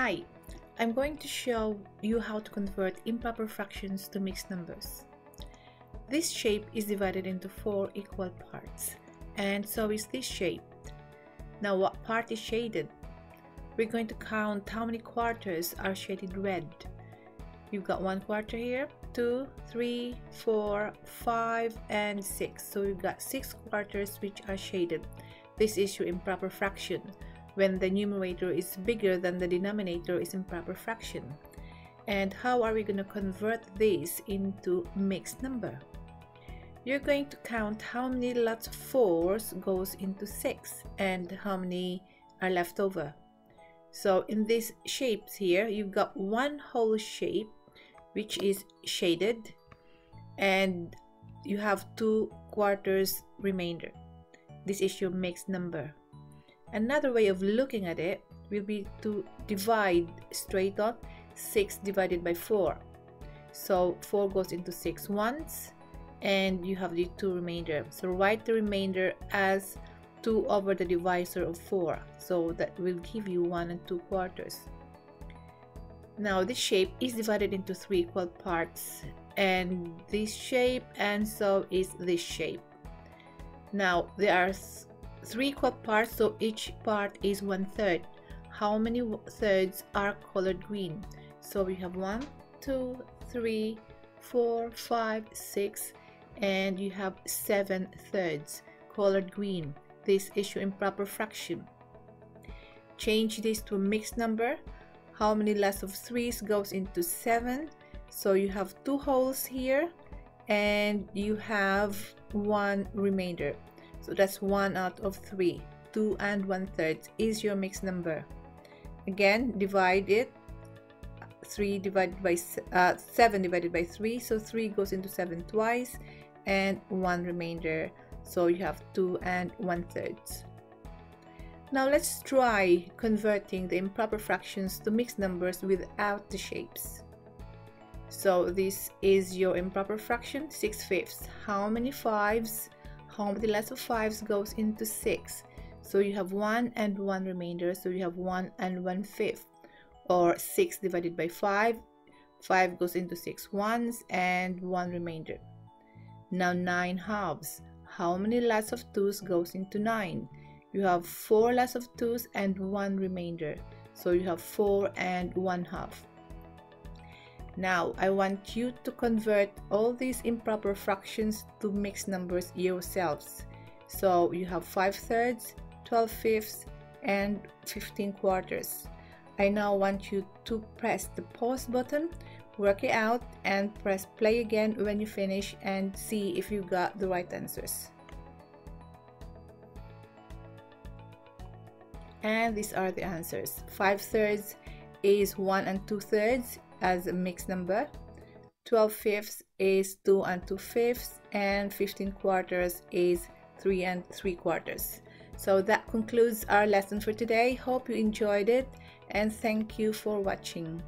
Hi, I'm going to show you how to convert improper fractions to mixed numbers. This shape is divided into four equal parts, and so is this shape. Now what part is shaded? We're going to count how many quarters are shaded red. You've got one quarter here, two, three, four, five, and six. So you've got six quarters which are shaded. This is your improper fraction when the numerator is bigger than the denominator is improper fraction. And how are we going to convert this into mixed number? You're going to count how many lots of 4s goes into 6 and how many are left over. So in these shapes here, you've got one whole shape which is shaded and you have two quarters remainder. This is your mixed number. Another way of looking at it will be to divide straight on 6 divided by 4. So 4 goes into 6 once and you have the 2 remainder. So write the remainder as 2 over the divisor of 4. So that will give you 1 and 2 quarters. Now this shape is divided into 3 equal parts and this shape and so is this shape. Now there are three equal parts so each part is one third how many thirds are colored green? So we have one two three four five six and you have seven thirds colored green. This is your improper fraction. Change this to a mixed number. How many less of threes goes into seven? So you have two wholes here and you have one remainder so that's 1 out of 3. 2 and 1 third is your mixed number. Again, divide it. 3 divided by uh, 7 divided by 3. So 3 goes into 7 twice and 1 remainder. So you have 2 and 1 thirds. Now let's try converting the improper fractions to mixed numbers without the shapes. So this is your improper fraction, 6 fifths. How many fives home the less of fives goes into six. So you have one and one remainder so you have one and one fifth or six divided by five. Five goes into six ones and one remainder. Now nine halves. How many lots of twos goes into nine? You have four lots of twos and one remainder. So you have four and one half now, I want you to convert all these improper fractions to mixed numbers yourselves. So you have 5 thirds, 12 fifths, and 15 quarters. I now want you to press the pause button, work it out, and press play again when you finish and see if you got the right answers. And these are the answers. 5 thirds is 1 and 2 thirds as a mixed number. 12 fifths is 2 and 2 fifths and 15 quarters is 3 and 3 quarters. So that concludes our lesson for today. Hope you enjoyed it and thank you for watching